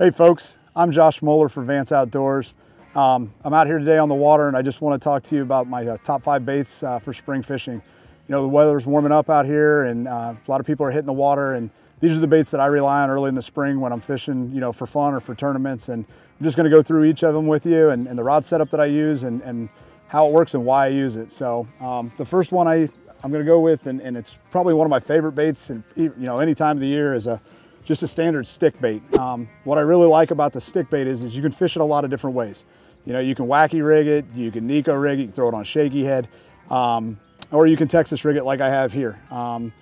Hey folks, I'm Josh Mohler for Vance Outdoors. Um, I'm out here today on the water and I just want to talk to you about my uh, top five baits uh, for spring fishing. You know, the weather's warming up out here and uh, a lot of people are hitting the water and these are the baits that I rely on early in the spring when I'm fishing, you know, for fun or for tournaments. And I'm just gonna go through each of them with you and, and the rod setup that I use and, and, how it works and why I use it. So um, the first one I, I'm gonna go with, and, and it's probably one of my favorite baits and you know, any time of the year is a just a standard stick bait. Um, what I really like about the stick bait is, is you can fish it a lot of different ways. You know, you can wacky rig it, you can Neko rig it, you can throw it on shaky head, um, or you can Texas rig it like I have here. Um,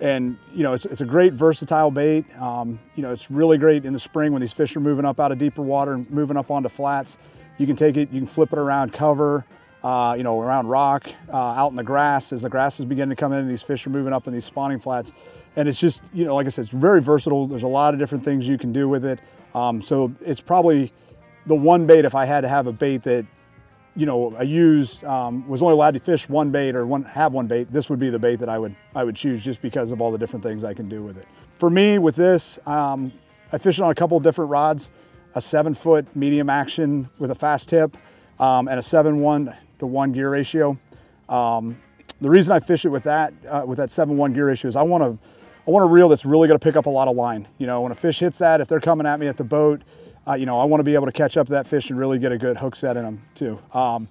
and you know, it's, it's a great versatile bait. Um, you know, it's really great in the spring when these fish are moving up out of deeper water and moving up onto flats. You can take it, you can flip it around cover, uh, you know, around rock, uh, out in the grass. As the grass is beginning to come in and these fish are moving up in these spawning flats, and it's just, you know, like I said, it's very versatile. There's a lot of different things you can do with it. Um, so it's probably the one bait if I had to have a bait that, you know, I used, um, was only allowed to fish one bait or one have one bait, this would be the bait that I would, I would choose just because of all the different things I can do with it. For me, with this, um, I fished on a couple different rods, a seven foot medium action with a fast tip um, and a seven one to one gear ratio. Um, the reason I fish it with that, uh, with that seven one gear ratio is I want to I want a reel that's really going to pick up a lot of line. You know, when a fish hits that, if they're coming at me at the boat, uh, you know, I want to be able to catch up to that fish and really get a good hook set in them too. Um,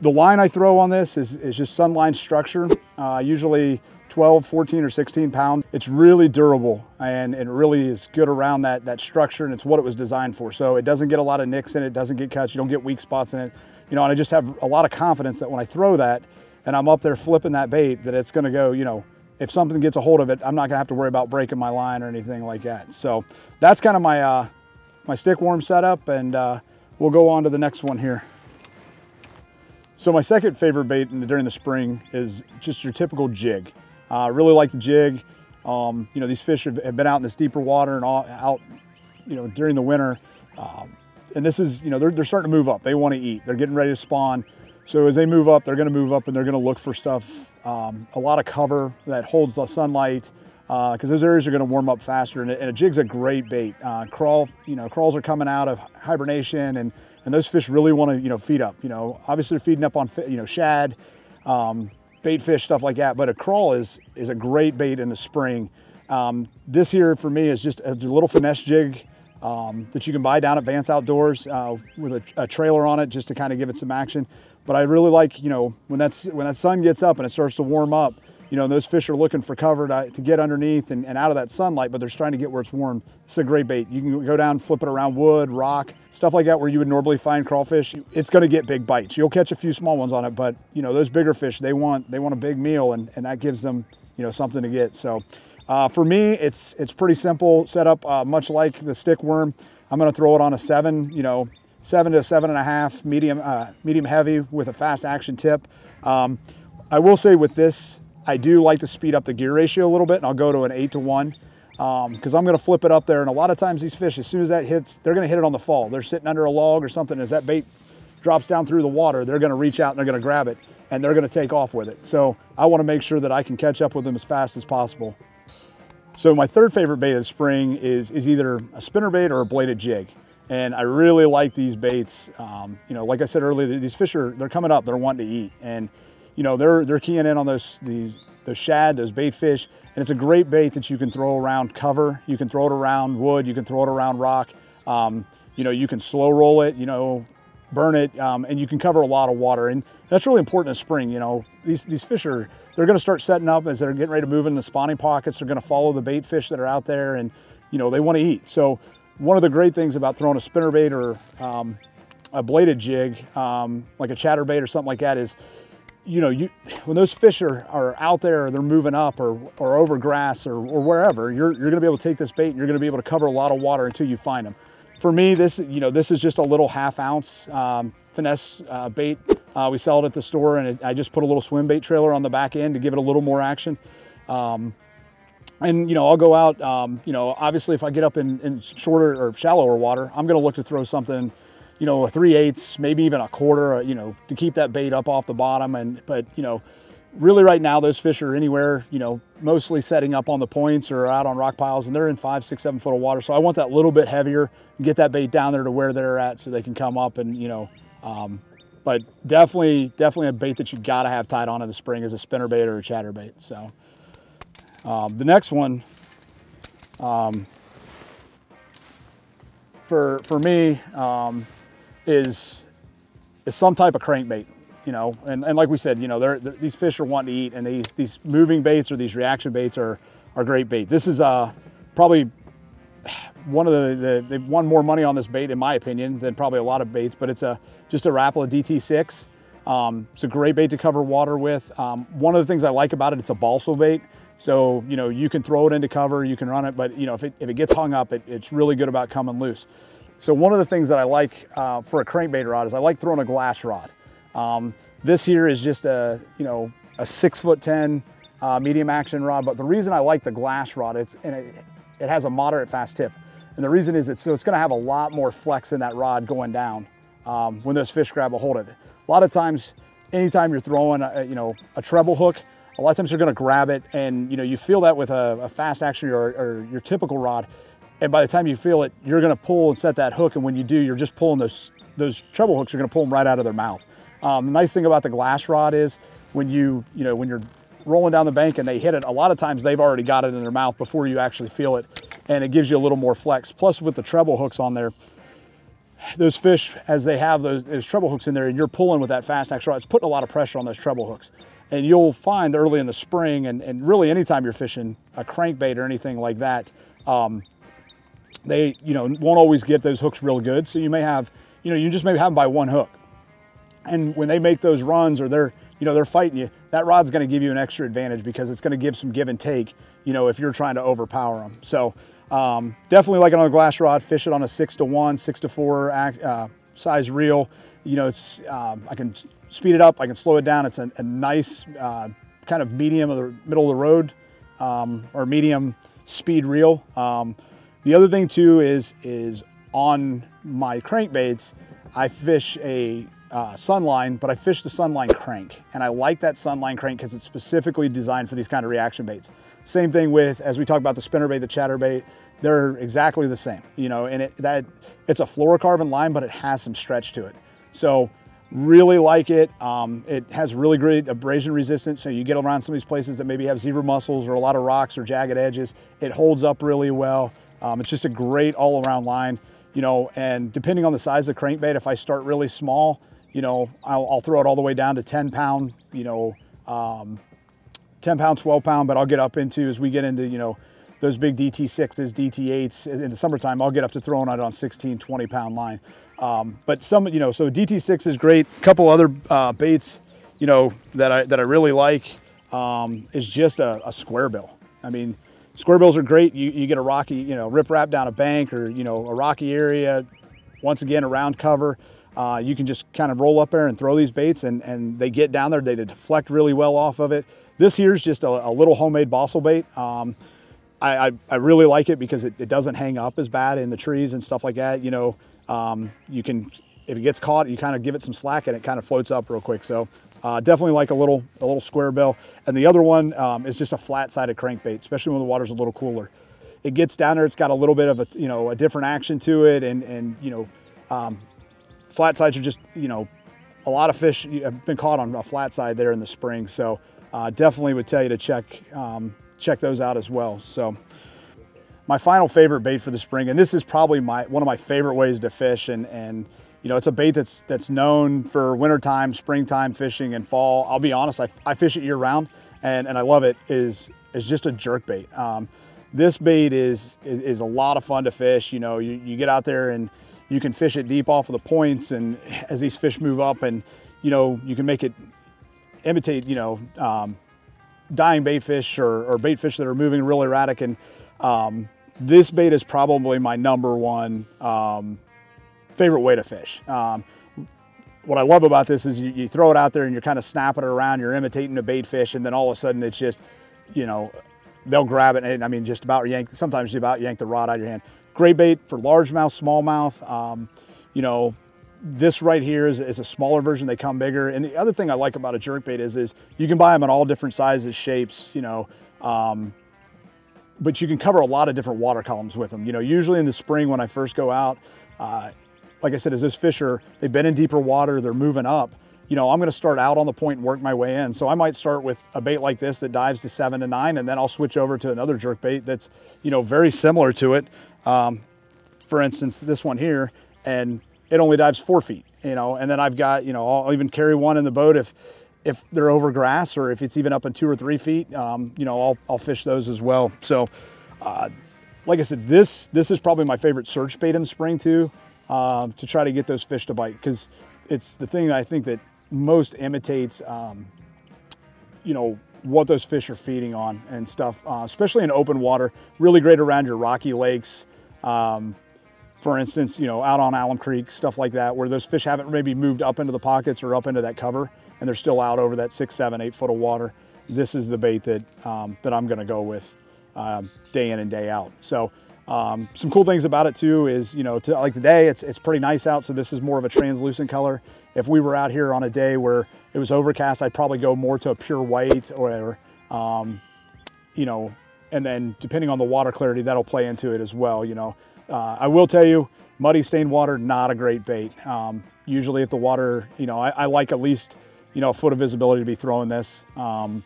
the line I throw on this is, is just Sunline structure, uh, usually 12, 14, or 16 pound. It's really durable and it really is good around that, that structure and it's what it was designed for. So it doesn't get a lot of nicks in it, doesn't get cuts, you don't get weak spots in it. You know, and I just have a lot of confidence that when I throw that and I'm up there flipping that bait, that it's gonna go, you know, if something gets a hold of it, I'm not gonna have to worry about breaking my line or anything like that. So that's kind of my, uh, my stick worm setup and uh, we'll go on to the next one here. So my second favorite bait the, during the spring is just your typical jig. I uh, really like the jig. Um, you know, these fish have, have, been out in this deeper water and all, out, you know, during the winter. Um, and this is, you know, they're, they're starting to move up. They want to eat. They're getting ready to spawn. So as they move up, they're gonna move up and they're gonna look for stuff, um, a lot of cover that holds the sunlight, because uh, those areas are gonna warm up faster. And, and a jig's a great bait. Uh, crawl, you know, crawls are coming out of hibernation and, and those fish really wanna, you know, feed up. You know, obviously they're feeding up on, you know, shad, um, bait fish, stuff like that. But a crawl is, is a great bait in the spring. Um, this here for me is just a little finesse jig um, that you can buy down at Vance Outdoors uh, with a, a, trailer on it just to kind of give it some action. But I really like, you know, when that's when that sun gets up and it starts to warm up, you know, those fish are looking for cover to, to get underneath and, and, out of that sunlight, but they're trying to get where it's warm. It's a great bait. You can go down, flip it around wood, rock, stuff like that where you would normally find crawfish. It's gonna get big bites. You'll catch a few small ones on it, but you know, those bigger fish, they want they want a big meal and, and that gives them, you know, something to get. So uh, for me, it's it's pretty simple setup, uh, much like the stick worm. I'm gonna throw it on a seven, you know, seven to seven and a half, medium, uh, medium heavy with a fast action tip. Um, I will say with this, I do like to speed up the gear ratio a little bit and I'll go to an eight to one because um, I'm gonna flip it up there. And a lot of times these fish, as soon as that hits, they're gonna hit it on the fall. They're sitting under a log or something. As that bait drops down through the water, they're gonna reach out and they're gonna grab it and they're gonna take off with it. So I wanna make sure that I can catch up with them as fast as possible. So my third favorite bait of the spring is, is either a spinner bait or a bladed jig. And I really like these baits. Um, you know, like I said earlier, these fish are, they're coming up, they're wanting to eat. And, you know, they're, they're keying in on those, the, those shad, those bait fish. And it's a great bait that you can throw around cover. You can throw it around wood, you can throw it around rock. Um, you know, you can slow roll it, you know, burn it, um, and you can cover a lot of water. And that's really important in spring. You know, these, these fish are, they're gonna start setting up as they're getting ready to move in the spawning pockets. They're gonna follow the bait fish that are out there and, you know, they wanna eat. So one of the great things about throwing a spinnerbait or um, a bladed jig, um, like a chatterbait or something like that is, you know, you, when those fish are, are out there, they're moving up or, or over grass or, or wherever, you're, you're gonna be able to take this bait and you're gonna be able to cover a lot of water until you find them. For me, this, you know, this is just a little half ounce um, finesse uh, bait. Uh, we sell it at the store and it, I just put a little swim bait trailer on the back end to give it a little more action. Um, and you know i'll go out um, you know obviously if i get up in, in, shorter or shallower water i'm going to look to throw something you know a 3 eighths maybe even a quarter uh, you know to keep that bait up off the bottom and but you know really right now those fish are anywhere, you know, mostly setting up on the points or out on rock piles and they're in five, six, seven foot of water. So I want that little bit heavier and get that bait down there to where they're at so they can come up and, you know, um, but definitely, definitely a bait that you got to have tied on in the spring is a spinner bait or a chatter bait. So um, the next one, um, for, for me, um, is, is some type of crankbait you know, and, and like we said, you know, they're, they're, these fish are wanting to eat and these, these moving baits or these reaction baits are, are great bait. This is uh, probably one of the, the, they've won more money on this bait in my opinion than probably a lot of baits, but it's a, just a Rapala DT6. Um, it's a great bait to cover water with. Um, one of the things I like about it, it's a balsa bait. So, you know, you can throw it into cover, you can run it, but you know, if it, if it gets hung up, it, it's really good about coming loose. So one of the things that I like uh, for a crankbait rod is I like throwing a glass rod. Um, this here is just a, you know, a six foot 10 uh, medium action rod, but the reason I like the glass rod, it's, and it, it has a moderate fast tip. And the reason is it's, so it's gonna have a lot more flex in that rod going down um, when those fish grab a hold of it. A lot of times, anytime you're throwing a, you know, a treble hook, a lot of times you're gonna grab it and you know, you feel that with a, a fast action or, or your typical rod. And by the time you feel it, you're gonna pull and set that hook. And when you do, you're just pulling those, those treble hooks, you're gonna pull them right out of their mouth. Um, the nice thing about the glass rod is when you, you know, when you're rolling down the bank and they hit it, a lot of times they've already got it in their mouth before you actually feel it. And it gives you a little more flex. Plus with the treble hooks on there, those fish, as they have those, those treble hooks in there and you're pulling with that fast action rod, it's putting a lot of pressure on those treble hooks. And you'll find early in the spring and, and really anytime you're fishing a crankbait or anything like that, um, they, you know, won't always get those hooks real good. So you may have, you know, you just maybe have them by one hook. And when they make those runs or they're, you know, they're fighting you, that rod's gonna give you an extra advantage because it's gonna give some give and take, you know, if you're trying to overpower them. So um, definitely like it on a glass rod, fish it on a six to one, six to four uh, size reel. You know, it's, um, I can speed it up, I can slow it down. It's a, a nice uh, kind of medium of the middle of the road um, or medium speed reel. Um, the other thing too is, is on my crankbaits, I fish a uh, Sunline, but I fish the Sunline crank. And I like that Sunline crank because it's specifically designed for these kind of reaction baits. Same thing with, as we talk about the spinner bait, the chatter bait, they're exactly the same, you know, and it, that it's a fluorocarbon line, but it has some stretch to it. So really like it. Um, it has really great abrasion resistance. So you get around some of these places that maybe have zebra mussels or a lot of rocks or jagged edges. It holds up really well. Um, it's just a great all around line, you know, and depending on the size of the crankbait, if I start really small, you know, I'll, I'll, throw it all the way down to 10 pound, you know, um, 10 pound, 12 pound, but I'll get up into, as we get into, you know, those big DT6s, DT8s in the summertime, I'll get up to throwing it on 16, 20 pound line. Um, but some, you know, so DT6 is great. A couple other uh, baits, you know, that I, that I really like um, is just a, a square bill. I mean, square bills are great. You, you get a rocky, you know, riprap down a bank or, you know, a rocky area, once again, around cover. Uh, you can just kind of roll up there and throw these baits and, and they get down there, they deflect really well off of it. This here's just a, a little homemade balsa bait. Um, I, I, I, really like it because it, it, doesn't hang up as bad in the trees and stuff like that. You know, um, you can, if it gets caught, you kind of give it some slack and it kind of floats up real quick. So uh, definitely like a little, a little square bill. And the other one um, is just a flat sided crankbait, especially when the water's a little cooler. It gets down there, it's got a little bit of a, you know, a different action to it and, and you know, um, flat sides are just, you know, a lot of fish have been caught on a flat side there in the spring. So uh, definitely would tell you to check, um, check those out as well. So my final favorite bait for the spring, and this is probably my, one of my favorite ways to fish and, and you know, it's a bait that's, that's known for wintertime, springtime fishing and fall. I'll be honest, I, I fish it year round and, and I love it is, is just a jerk bait. Um, this bait is, is, is, a lot of fun to fish. You know, you, you get out there and you can fish it deep off of the points and as these fish move up and you know you can make it imitate you know um, dying bait fish or, or, bait fish that are moving really erratic and um, this bait is probably my number one um, favorite way to fish um, what I love about this is you, you, throw it out there and you're kind of snapping it around you're imitating a bait fish and then all of a sudden it's just you know they'll grab it and I mean just about yank sometimes you about yank the rod out of your hand Great bait for largemouth, smallmouth. Um, you know, this right here is, is, a smaller version. They come bigger. And the other thing I like about a jerkbait is, is you can buy them in all different sizes, shapes, you know, um, but you can cover a lot of different water columns with them. You know, usually in the spring when I first go out, uh, like I said, as those fish are, they've been in deeper water, they're moving up, you know, I'm gonna start out on the point and work my way in. So I might start with a bait like this that dives to seven to nine, and then I'll switch over to another jerk bait that's, you know, very similar to it. Um, for instance, this one here, and it only dives four feet, you know, and then I've got, you know, I'll even carry one in the boat if, if they're over grass or if it's even up in two or three feet, um, you know, I'll, I'll fish those as well. So, uh, like I said, this, this is probably my favorite search bait in the spring too, uh, to try to get those fish to bite. Cause it's the thing I think that most imitates, um, you know, what those fish are feeding on and stuff, uh, especially in open water, really great around your rocky lakes. Um, for instance, you know, out on Alum Creek, stuff like that, where those fish haven't maybe moved up into the pockets or up into that cover, and they're still out over that six, seven, eight foot of water. This is the bait that um, that I'm going to go with uh, day in and day out. So um, some cool things about it too is, you know, to, like today, it's it's pretty nice out, so this is more of a translucent color. If we were out here on a day where it was overcast, I'd probably go more to a pure white or, um, you know, and then depending on the water clarity, that'll play into it as well, you know. Uh, I will tell you, muddy stained water, not a great bait. Um, usually if the water, you know, I, I, like at least, you know, a foot of visibility to be throwing this um,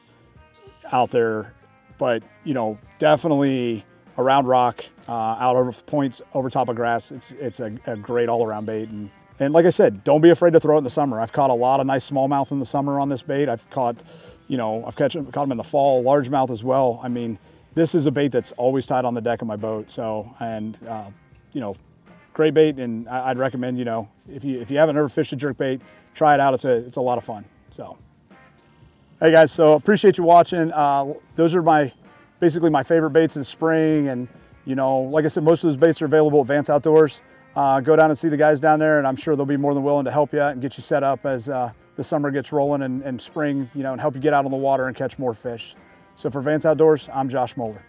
out there. But, you know, definitely around rock, uh, out over points, over top of grass, it's, it's a, a great all around bait. And, and like I said, don't be afraid to throw it in the summer. I've caught a lot of nice smallmouth in the summer on this bait. I've caught, you know, I've caught, caught them in the fall, largemouth as well. I mean, this is a bait that's always tied on the deck of my boat. So, and, uh, you know, great bait. And I'd recommend, you know, if you, if you haven't ever fished a jerk bait, try it out. It's a, it's a lot of fun. So, hey guys, so appreciate you watching. Uh, those are my, basically my favorite baits in spring. And, you know, like I said, most of those baits are available at Vance Outdoors. Uh, go down and see the guys down there and I'm sure they'll be more than willing to help you and get you set up as uh, the summer gets rolling and, and spring, you know, and help you get out on the water and catch more fish. So for Vance Outdoors, I'm Josh Mohler.